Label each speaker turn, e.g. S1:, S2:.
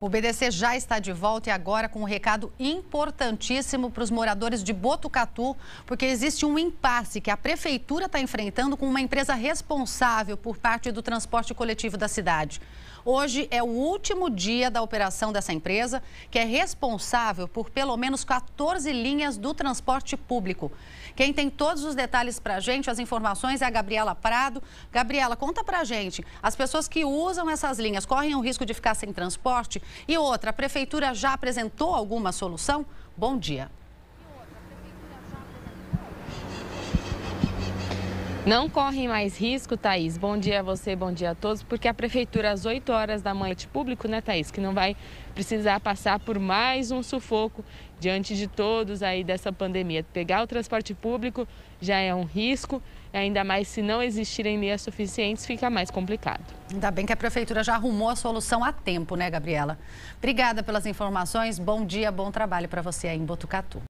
S1: O BDC já está de volta e agora com um recado importantíssimo para os moradores de Botucatu, porque existe um impasse que a prefeitura está enfrentando com uma empresa responsável por parte do transporte coletivo da cidade. Hoje é o último dia da operação dessa empresa, que é responsável por pelo menos 14 linhas do transporte público. Quem tem todos os detalhes para a gente, as informações, é a Gabriela Prado. Gabriela, conta para a gente, as pessoas que usam essas linhas correm o risco de ficar sem transporte? E outra, a prefeitura já apresentou alguma solução? Bom dia.
S2: Não correm mais risco, Thaís. Bom dia a você, bom dia a todos, porque a prefeitura às 8 horas da manhã, de público, né, Thaís, que não vai precisar passar por mais um sufoco diante de todos aí dessa pandemia. Pegar o transporte público já é um risco, ainda mais se não existirem linhas suficientes, fica mais complicado.
S1: Ainda bem que a prefeitura já arrumou a solução a tempo, né, Gabriela? Obrigada pelas informações. Bom dia, bom trabalho para você aí em Botucatu.